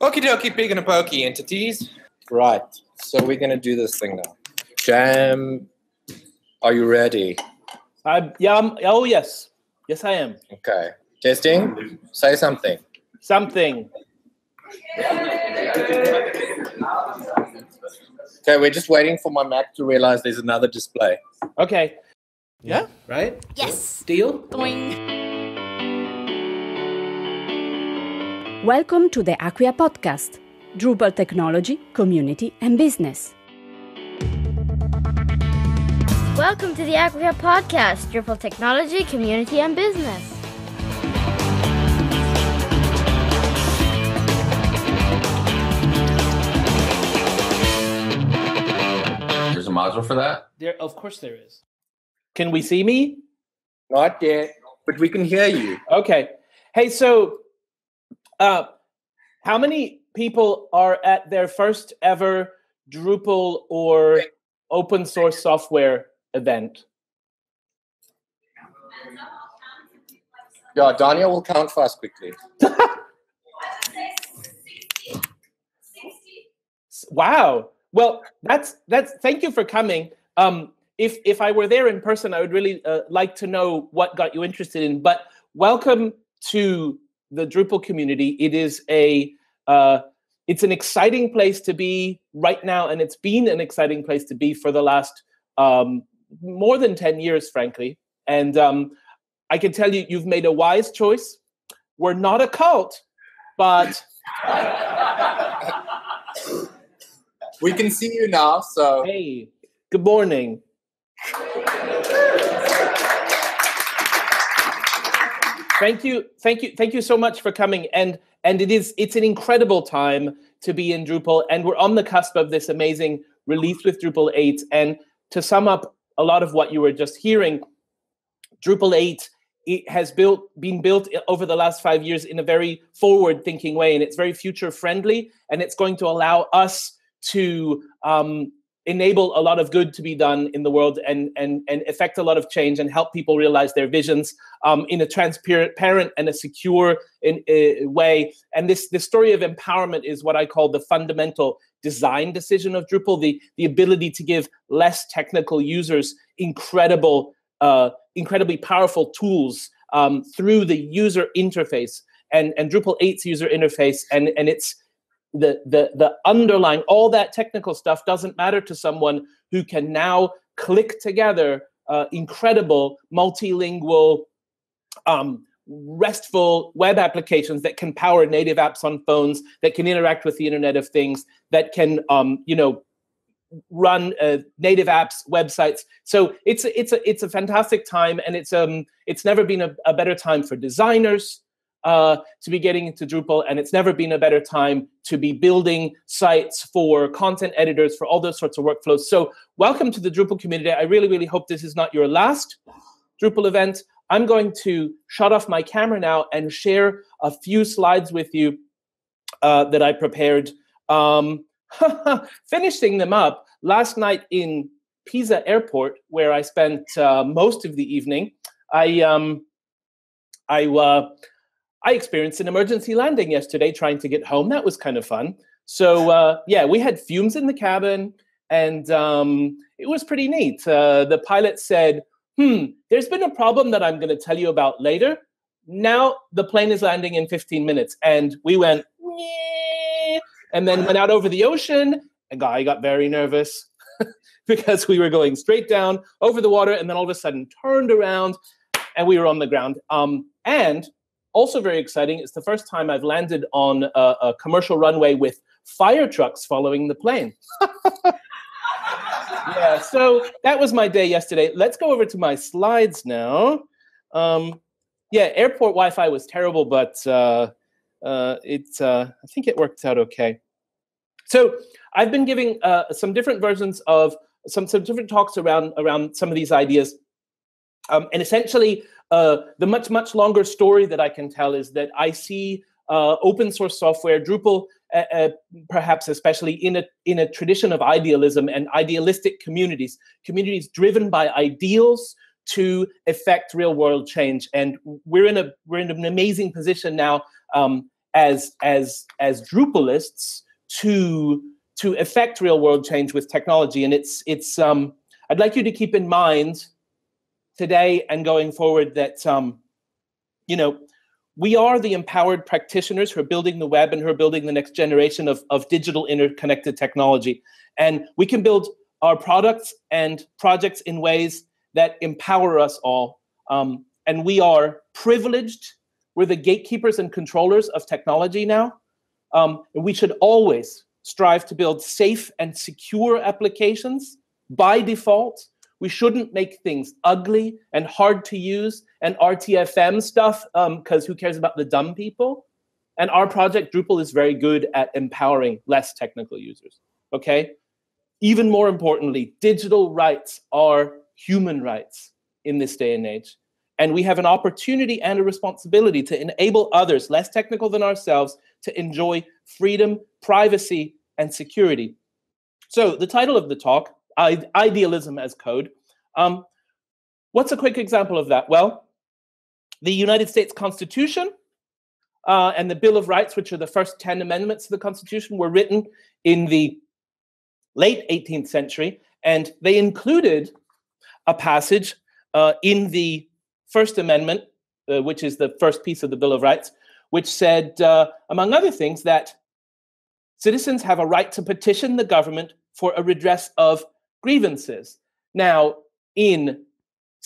Okie dokie, pig and a pokey entities. Right, so we're gonna do this thing now. Jam, are you ready? I'm. yeah, I'm, oh, yes. Yes, I am. Okay. Testing. Say something. Something. Okay, we're just waiting for my Mac to realize there's another display. Okay. Yeah. Right? Yes. Deal? Boing. Welcome to the Acquia podcast, Drupal technology, community, and business. Welcome to the Acquia Podcast, Drupal Technology, Community, and Business. There's a module for that? There, of course, there is. Can we see me? Not yet, but we can hear you. Okay. Hey, so uh, how many people are at their first ever Drupal or open source software event? Yeah, Daniel will count for us quickly. Wow. Well, that's that's. Thank you for coming. Um, if if I were there in person, I would really uh, like to know what got you interested in. But welcome to the Drupal community. It is a uh, it's an exciting place to be right now, and it's been an exciting place to be for the last um, more than ten years, frankly. And um, I can tell you, you've made a wise choice. We're not a cult, but We can see you now, so hey, good morning. Thank you thank you thank you so much for coming. And and it is it's an incredible time to be in drupal. And we're on the cusp of this amazing release with drupal 8 and to sum up a lot of what you were just hearing drupal 8 it has built been built over the last five years in a very forward thinking way. And it's very future friendly and it's going to allow us to um, enable a lot of good to be done in the world and and and affect a lot of change and help people realize their visions um, in a transparent and a secure in, uh, way. And this this story of empowerment is what I call the fundamental design decision of Drupal: the the ability to give less technical users incredible, uh, incredibly powerful tools um, through the user interface. And and Drupal 8's user interface and and it's the the the underlying all that technical stuff doesn't matter to someone who can now click together uh, incredible multilingual um, restful web applications that can power native apps on phones that can interact with the internet of things that can um, you know run uh, native apps websites. So it's a, it's a it's a fantastic time and it's um it's never been a, a better time for designers uh, to be getting into Drupal, and it's never been a better time to be building sites for content editors for all those sorts of workflows. So, welcome to the Drupal community. I really, really hope this is not your last Drupal event. I'm going to shut off my camera now and share a few slides with you uh, that I prepared. Um, finishing them up last night in Pisa Airport, where I spent uh, most of the evening. I um, I uh, I experienced an emergency landing yesterday trying to get home. That was kind of fun. So uh, yeah, we had fumes in the cabin, and um, it was pretty neat. Uh, the pilot said, "Hmm, there's been a problem that I'm going to tell you about later. Now the plane is landing in 15 minutes," and we went, and then went out over the ocean. A guy got very nervous because we were going straight down over the water, and then all of a sudden turned around, and we were on the ground. Um, and also very exciting. It's the first time I've landed on a, a commercial runway with fire trucks following the plane. yeah, so that was my day yesterday. Let's go over to my slides now. Um, yeah, airport Wi-Fi was terrible, but uh, uh, it uh, I think it worked out okay. So I've been giving uh, some different versions of some some different talks around around some of these ideas, um, and essentially uh, the much much longer story that I can tell is that I see uh, open source software, Drupal, uh, uh, perhaps especially in a in a tradition of idealism and idealistic communities, communities driven by ideals to effect real world change. And we're in a we're in an amazing position now um, as as as Drupalists to to affect real world change with technology. And it's it's um, I'd like you to keep in mind today and going forward that um, you know we are the empowered practitioners who are building the web and who are building the next generation of, of digital interconnected technology. And we can build our products and projects in ways that empower us all. Um, and we are privileged. We're the gatekeepers and controllers of technology now. Um, and we should always strive to build safe and secure applications by default. We shouldn't make things ugly and hard to use and RTFM stuff because um, who cares about the dumb people? And our project Drupal is very good at empowering less technical users. Okay. Even more importantly, digital rights are human rights in this day and age. And we have an opportunity and a responsibility to enable others less technical than ourselves to enjoy freedom, privacy, and security. So, the title of the talk, Idealism as Code. Um, what's a quick example of that? Well, the United States Constitution uh, and the Bill of Rights, which are the first 10 amendments to the Constitution, were written in the late 18th century, and they included a passage uh, in the First Amendment, uh, which is the first piece of the Bill of Rights, which said, uh, among other things, that citizens have a right to petition the government for a redress of grievances. Now, in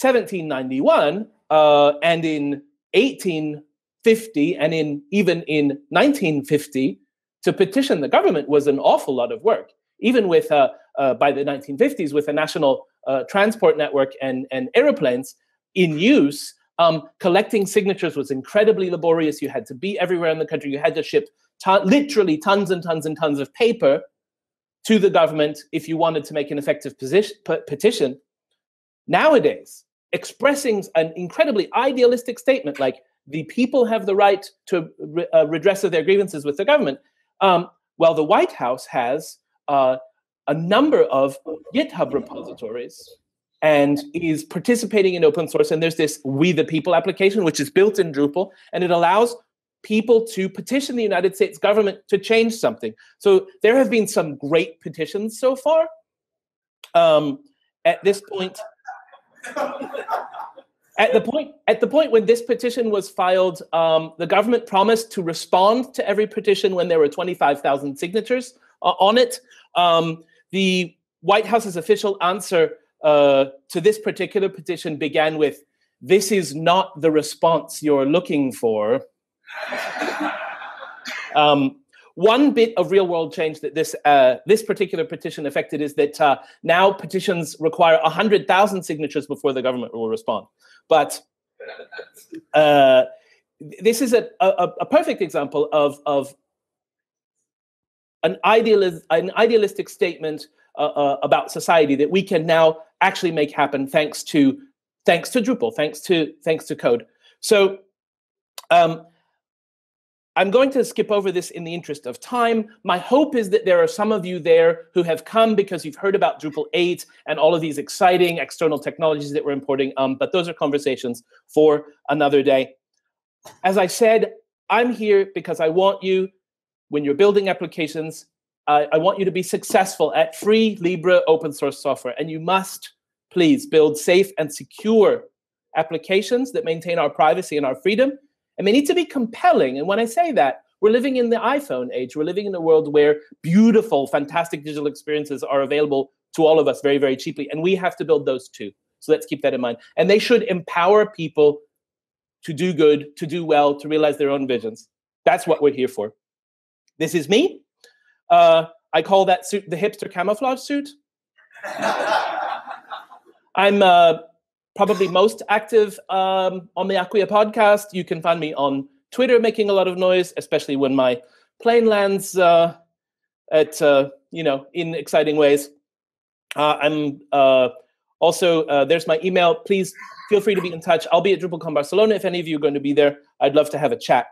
1791 uh, and in 1850 and in even in 1950, to petition the government was an awful lot of work. Even with uh, uh, by the 1950s, with a national uh, transport network and, and aeroplanes in use, um, collecting signatures was incredibly laborious. You had to be everywhere in the country. You had to ship ton- literally tons and tons and tons of paper to the government if you wanted to make an effective position, petition. Nowadays, expressing an incredibly idealistic statement like the people have the right to re- uh, redress of their grievances with the government, um, well, the White House has uh, a number of GitHub repositories and is participating in open source. And there's this We the People application, which is built in Drupal, and it allows people to petition the United States government to change something. So there have been some great petitions so far. Um, at this point, at the point at the point when this petition was filed, um, the government promised to respond to every petition when there were 25,000 signatures uh, on it. Um, the White House's official answer uh, to this particular petition began with, This is not the response you're looking for. um, one bit of real world change that this uh, this particular petition affected is that uh, now petitions require 100,000 signatures before the government will respond. But uh, this is a, a, a, perfect example of, of an, idealist, an idealistic statement uh, uh, about society that we can now actually make happen thanks to thanks to Drupal, thanks to thanks to code. So um, I'm going to skip over this in the interest of time. My hope is that there are some of you there who have come because you've heard about Drupal 8 and all of these exciting external technologies that we're importing. Um, but those are conversations for another day. As I said, I'm here because I want you, when you're building applications, I want you to be successful at free Libre open source software. And you must please build safe and secure applications that maintain our privacy and our freedom. And they need to be compelling. And when I say that, we're living in the iPhone age. We're living in a world where beautiful, fantastic digital experiences are available to all of us very, very cheaply. And we have to build those too. So let's keep that in mind. And they should empower people to do good, to do well, to realize their own visions. That's what we're here for. This is me. Uh, I call that suit the hipster camouflage suit. I'm uh, probably most active um, on the Acquia podcast. You can find me on Twitter making a lot of noise, especially when my plane lands uh, at uh, you know in exciting ways. Uh, I'm uh, also uh, there's my email. Please feel free to be in touch. I'll be at DrupalCon Barcelona if any of you are going to be there. I'd love to have a chat.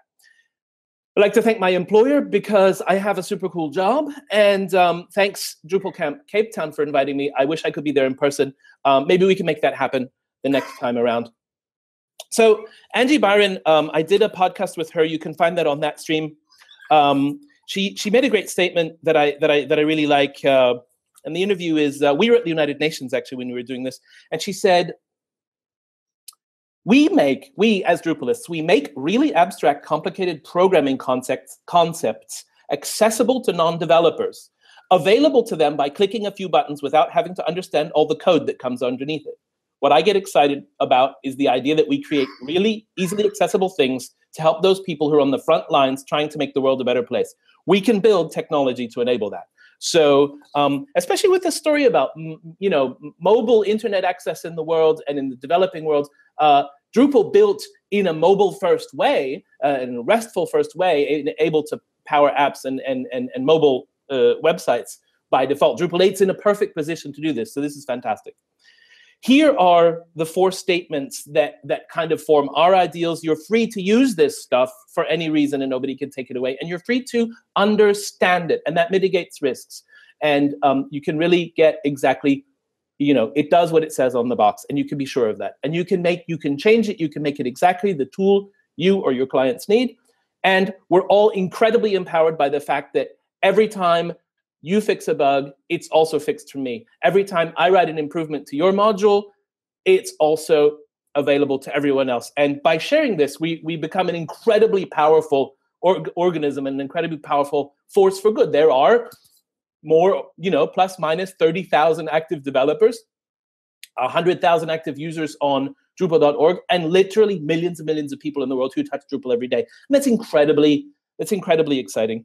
I'd like to thank my employer because I have a super cool job. And um, thanks, Drupal Camp Cape Town, for inviting me. I wish I could be there in person. Um, maybe we can make that happen the next time around. So, Angie Byron, um, I did a podcast with her. You can find that on that stream. um, she she made a great statement that I that I that I really like. Uh, and the interview is uh, we were at the United Nations actually when we were doing this, and she said, "We make we as Drupalists we make really abstract, complicated programming concepts concepts accessible to non-developers, available to them by clicking a few buttons without having to understand all the code that comes underneath it." What I get excited about is the idea that we create really easily accessible things to help those people who are on the front lines trying to make the world a better place. We can build technology to enable that. So, um, especially with the story about you know mobile internet access in the world and in the developing world, uh, Drupal built in a mobile first way, uh, in a RESTful first way, able to power apps and and and, and mobile uh, websites by default. Drupal 8's in a perfect position to do this. So this is fantastic. Here are the four statements that that kind of form our ideals. You're free to use this stuff for any reason, and nobody can take it away. And you're free to understand it, and that mitigates risks. And um, you can really get exactly, you know, it does what it says on the box, and you can be sure of that. And you can make, you can change it, you can make it exactly the tool you or your clients need. And we're all incredibly empowered by the fact that every time you fix a bug, it's also fixed for me. Every time I write an improvement to your module, it's also available to everyone else. And by sharing this, we, we become an incredibly powerful org- organism, an incredibly powerful force for good. There are more, you know, plus minus 30,000 active developers, 100,000 active users on Drupal.org, and literally millions and millions of people in the world who touch Drupal every day. And that's incredibly, that's incredibly exciting.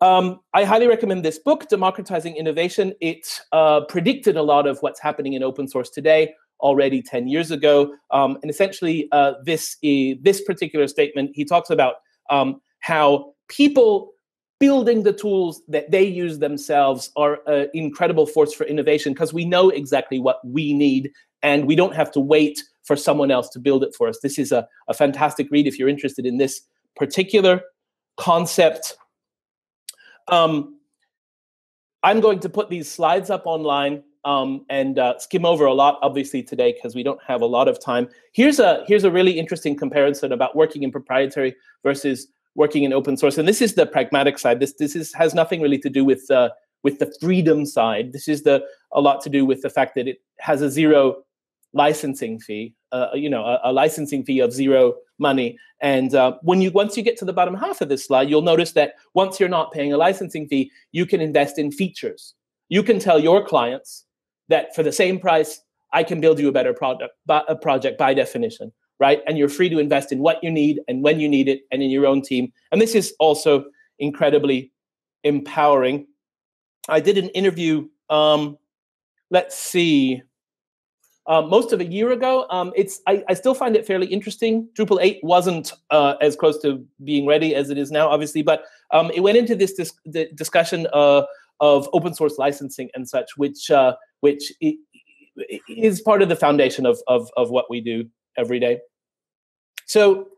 Um, I highly recommend this book, Democratizing Innovation. It uh, predicted a lot of what's happening in open source today already 10 years ago. Um, and essentially, uh, this, uh, this particular statement, he talks about um, how people building the tools that they use themselves are an incredible force for innovation because we know exactly what we need and we don't have to wait for someone else to build it for us. This is a, a fantastic read if you're interested in this particular concept um, I'm going to put these slides up online um, and uh, skim over a lot, obviously today because we don't have a lot of time. Here's a here's a really interesting comparison about working in proprietary versus working in open source, and this is the pragmatic side. This this is has nothing really to do with uh, with the freedom side. This is the a lot to do with the fact that it has a zero licensing fee. Uh, you know, a, a licensing fee of zero money. And uh, when you once you get to the bottom half of this slide, you'll notice that once you're not paying a licensing fee, you can invest in features. You can tell your clients that for the same price, I can build you a better product, a project by definition, right? And you're free to invest in what you need and when you need it, and in your own team. And this is also incredibly empowering. I did an interview. Um, let's see um, most of a year ago. Um, it's I, I, still find it fairly interesting. Drupal 8 wasn't uh, as close to being ready as it is now, obviously, but um, it went into this dis- discussion uh, of open source licensing and such, which uh, which is part of the foundation of, of of what we do every day. So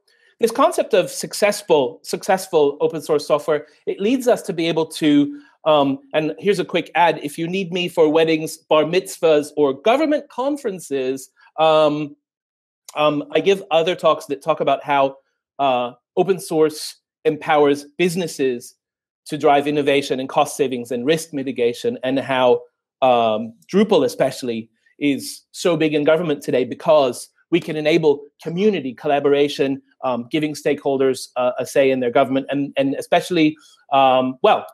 this concept of successful successful open source software it leads us to be able to um, and here's a quick ad. If you need me for weddings, bar mitzvahs, or government conferences, um, um, I give other talks that talk about how uh, open source empowers businesses to drive innovation and cost savings and risk mitigation, and how um, Drupal, especially, is so big in government today because we can enable community collaboration, um, giving stakeholders uh, a say in their government, and, and especially, um, well,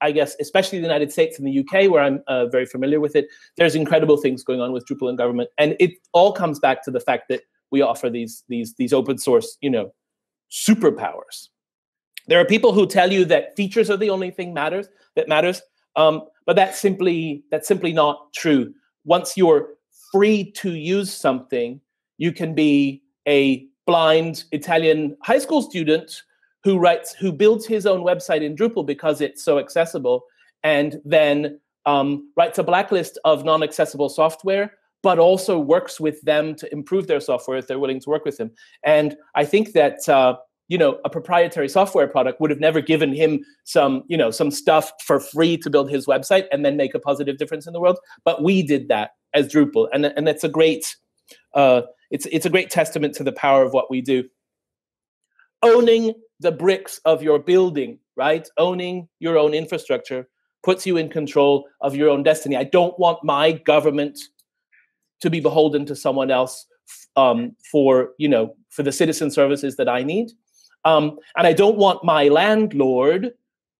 I guess, especially the United States and the UK, where I'm uh, very familiar with it, there's incredible things going on with Drupal and government, and it all comes back to the fact that we offer these these these open source, you know, superpowers. There are people who tell you that features are the only thing matters that matters, um, but that's simply that's simply not true. Once you're free to use something, you can be a blind Italian high school student who writes who builds his own website in Drupal because it's so accessible, and then um, writes a blacklist of non-accessible software, but also works with them to improve their software if they're willing to work with him. And I think that uh, you know a proprietary software product would have never given him some you know some stuff for free to build his website and then make a positive difference in the world. But we did that as Drupal, and and that's a great. Uh, it's it's a great testament to the power of what we do owning the bricks of your building, right? Owning your own infrastructure puts you in control of your own destiny. I don't want my government to be beholden to someone else um, for you know for the citizen services that I need, um, and I don't want my landlord,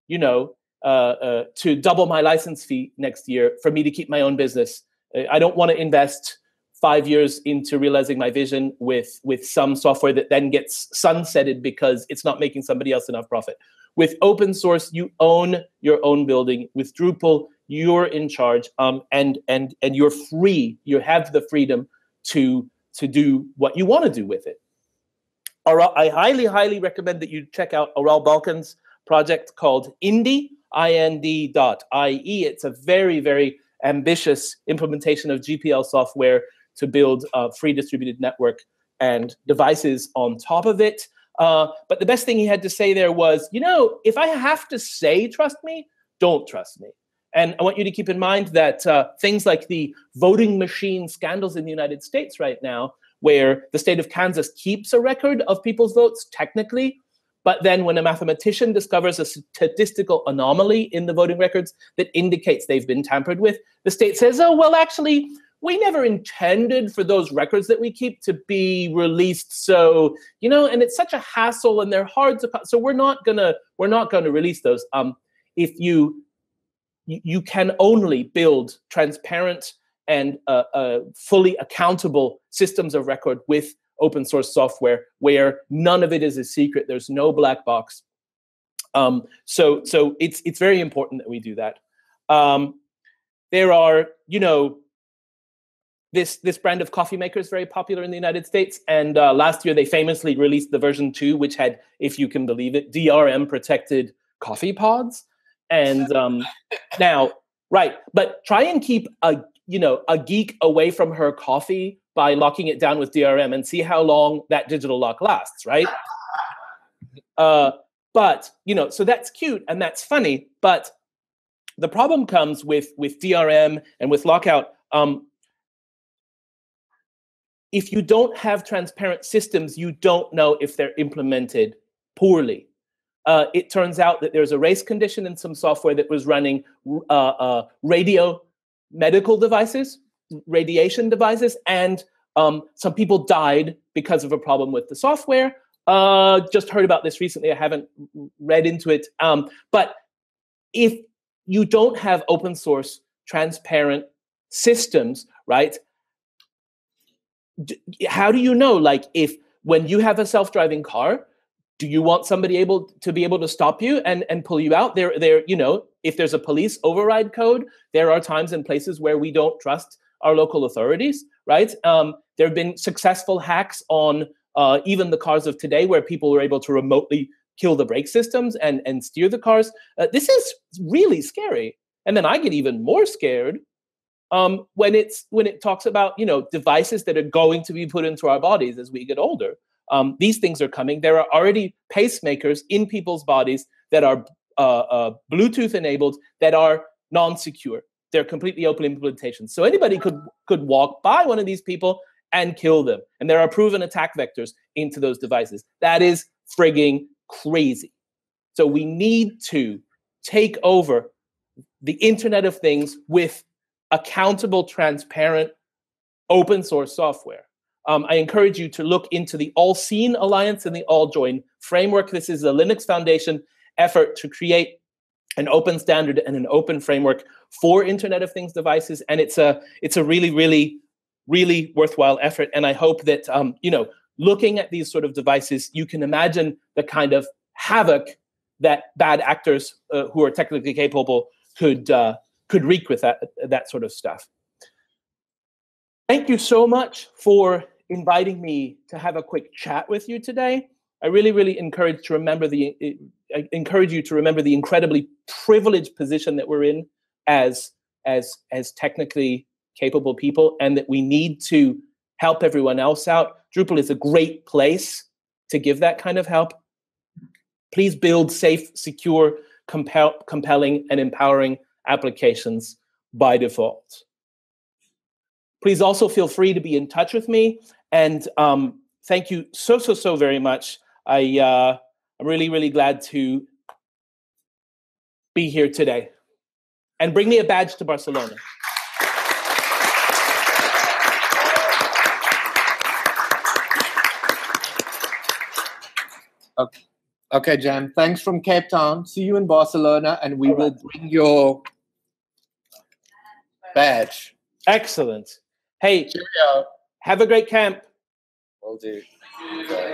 you know, uh, uh, to double my license fee next year for me to keep my own business. I don't want to invest five years into realizing my vision with with some software that then gets sunsetted because it's not making somebody else enough profit. With open source, you own your own building. With Drupal, you're in charge, um, and and and you're free. You have the freedom to to do what you want to do with it. I highly, highly recommend that you check out Aral Balkan's project called indie I-N-D dot I-E. It's a very, very ambitious implementation of GPL software to build a free distributed network and devices on top of it. Uh, but the best thing he had to say there was, you know, if I have to say trust me, don't trust me. And I want you to keep in mind that uh, things like the voting machine scandals in the United States right now, where the state of Kansas keeps a record of people's votes technically, but then when a mathematician discovers a statistical anomaly in the voting records that indicates they've been tampered with, the state says, oh, well, actually, we never intended for those records that we keep to be released. So you know and it's such a hassle and they're hard to so we're not gonna we're not gonna release those. Um if you you can only build transparent and uh, uh, fully accountable systems of record with open source software where none of it is a secret. There's no black box. Um, so so it's it's very important that we do that. Um, there are you know this this brand of coffee maker is very popular in the United States, and uh, last year they famously released the version two, which had, if you can believe it, DRM protected coffee pods. And um, now, right, but try and keep a you know a geek away from her coffee by locking it down with DRM, and see how long that digital lock lasts, right? Uh, but you know, so that's cute and that's funny, but the problem comes with with DRM and with lockout. Um, if you don't have transparent systems, you don't know if they're implemented poorly. Uh, it turns out that there's a race condition in some software that was running uh, uh, radio medical devices, radiation devices, and um, some people died because of a problem with the software. Uh, just heard about this recently. I haven't read into it. Um, but if you don't have open source, transparent systems, right? How do you know like if when you have a self-driving car do you want somebody able to be able to stop you and and pull you out? There there you know if there's a police override code there are times and places where we don't trust our local authorities right? Um, there have been successful hacks on uh, even the cars of today where people were able to remotely kill the brake systems and and steer the cars. Uh, this is really scary. And then i get even more scared um, when it's when it talks about you know devices that are going to be put into our bodies as we get older. Um, these things are coming. There are already pacemakers in people's bodies that are uh, uh, Bluetooth enabled that are non-secure. They're completely open implementations. So anybody could could walk by one of these people and kill them. And there are proven attack vectors into those devices. That is frigging crazy. So we need to take over the Internet of Things with accountable, transparent, open source software. Um, I encourage you to look into the AllSeen Alliance and the AllJoyn framework. This is a Linux Foundation effort to create an open standard and an open framework for Internet of Things devices, and it's a it's a really really really worthwhile effort. And I hope that um, you know, looking at these sort of devices, you can imagine the kind of havoc that bad actors uh, who are technically capable could uh, could wreak with that that sort of stuff. Thank you so much for inviting me to have a quick chat with you today. I really, really encourage to remember the I encourage you to remember the incredibly privileged position that we're in as as as technically capable people, and that we need to help everyone else out. Drupal is a great place to give that kind of help. Please build safe, secure, compel, compelling, and empowering applications by default. Please also feel free to be in touch with me. And um, thank you so, so, so very much. I, uh, I'm really, really glad to be here today. And bring me a badge to Barcelona. Okay, Jam. Thanks from Cape Town. See you in Barcelona, and we All will bring your badge. Excellent. Hey, Cheerio. have a great camp. Will do. Okay.